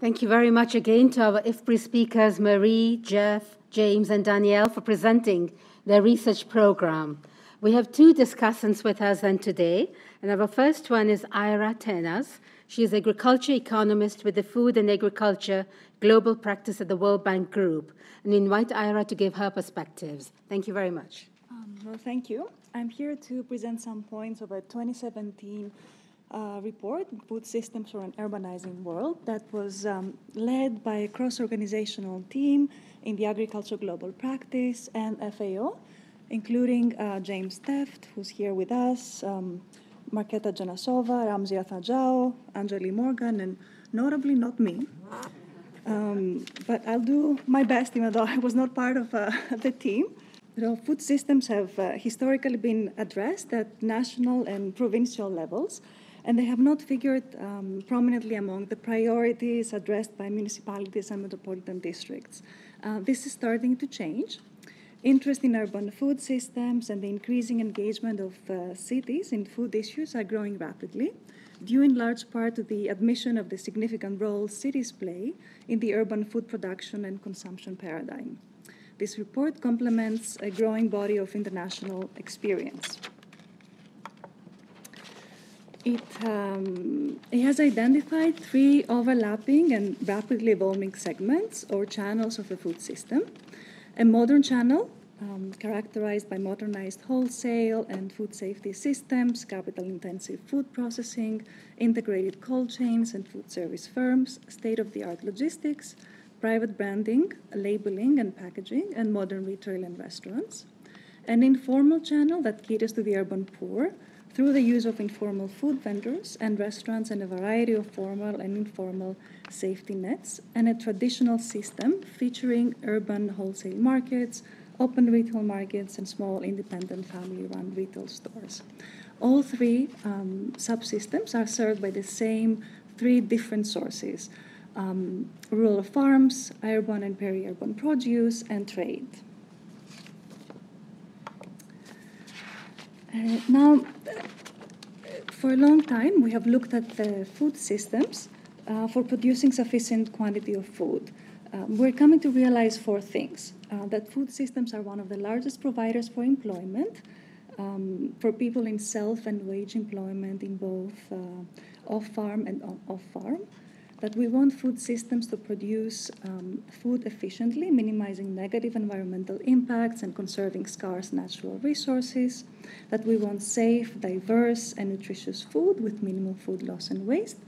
Thank you very much again to our IFPRI speakers, Marie, Jeff, James, and Danielle, for presenting their research program. We have two discussants with us then today, and our first one is Aira Htenas. She is agriculture economist with the Food and Agriculture Global Practice at the World Bank Group, and we invite Aira to give her perspectives. Thank you very much. Um, well, thank you. I'm here to present some points of a 2017 uh, report, Food Systems for an Urbanizing World, that was um, led by a cross organizational team in the Agriculture Global Practice and FAO, including uh, James Tefft, who's here with us, um, Marketa Jonasova, Ramziath Adjao, Anjali Morgan, and notably not me. Um, but I'll do my best, even though I was not part of uh, the team. You know, food systems have uh, historically been addressed at national and provincial levels, and they have not figured um, prominently among the priorities addressed by municipalities and metropolitan districts. Uh, this is starting to change. Interest in urban food systems and the increasing engagement of uh, cities in food issues are growing rapidly, due in large part to the admission of the significant role cities play in the urban food production and consumption paradigm. This report complements a growing body of international experience. It, um, it, has identified three overlapping and rapidly evolving segments or channels of the food system a modern channel um, characterized by modernized wholesale and food safety systems, capital intensive food processing, integrated cold chains and food service firms, state of the art logistics, private branding, labeling and packaging, and modern retail and restaurants. An informal channel that caters to the urban poor through the use of informal food vendors and restaurants and a variety of formal and informal safety nets, and a traditional system featuring urban wholesale markets, open retail markets, and small independent family run retail stores. All three um, subsystems are served by the same three different sources um, rural farms, urban and peri urban produce, and trade. Uh, now, for a long time, we have looked at the food systems uh, for producing sufficient quantity of food. Um, we're coming to realize four things uh, that food systems are one of the largest providers for employment um, for people in self and wage employment in both uh, off farm and off farm. That we want food systems to produce um, food efficiently, minimizing negative environmental impacts and conserving scarce natural resources. That we want safe, diverse, and nutritious food with minimal food loss and waste.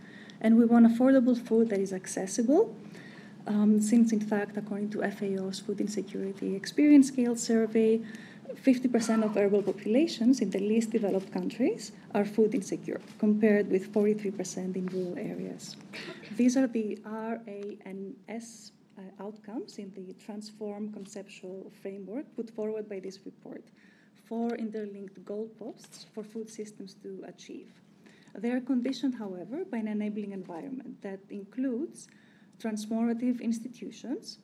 And we want affordable food that is accessible um, since, in fact, according to FAO's Food Insecurity Experience Scale survey, 50% of urban populations in the least developed countries are food insecure, compared with 43% in rural areas. These are the RANS uh, outcomes in the transform conceptual framework put forward by this report. Four interlinked goalposts for food systems to achieve. They are conditioned, however, by an enabling environment that includes transformative institutions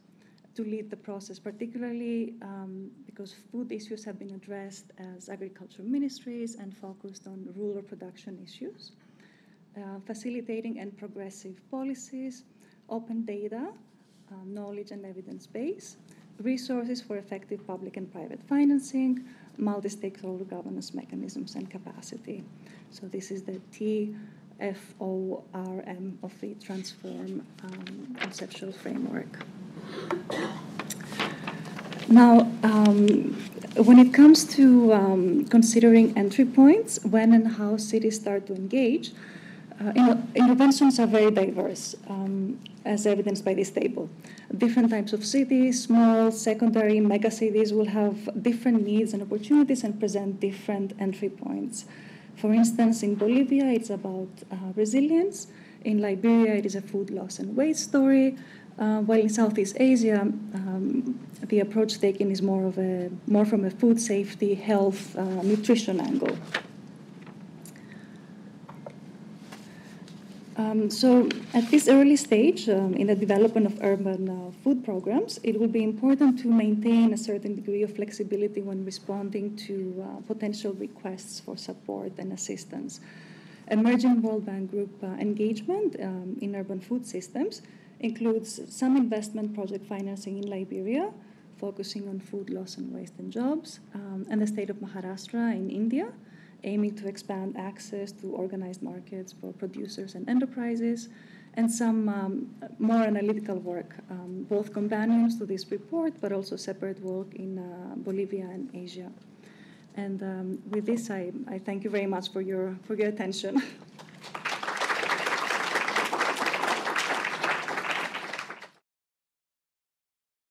to lead the process, particularly um, because food issues have been addressed as agriculture ministries and focused on rural production issues, uh, facilitating and progressive policies, open data, uh, knowledge and evidence base, resources for effective public and private financing, multi stakeholder governance mechanisms, and capacity. So, this is the T FORM of the Transform um, conceptual framework. Now, um, when it comes to um, considering entry points, when and how cities start to engage, uh, interventions are very diverse, um, as evidenced by this table. Different types of cities, small, secondary, mega cities will have different needs and opportunities and present different entry points. For instance, in Bolivia, it's about uh, resilience. In Liberia, it is a food loss and waste story. Uh, while in Southeast Asia, um, the approach taken is more of a more from a food safety, health, uh, nutrition angle. Um, so, at this early stage um, in the development of urban uh, food programs, it will be important to maintain a certain degree of flexibility when responding to uh, potential requests for support and assistance. emerging World Bank Group uh, engagement um, in urban food systems includes some investment project financing in Liberia, focusing on food loss and waste and jobs, um, and the state of Maharashtra in India, aiming to expand access to organized markets for producers and enterprises, and some um, more analytical work, um, both companions to this report, but also separate work in uh, Bolivia and Asia. And um, with this, I, I thank you very much for your, for your attention.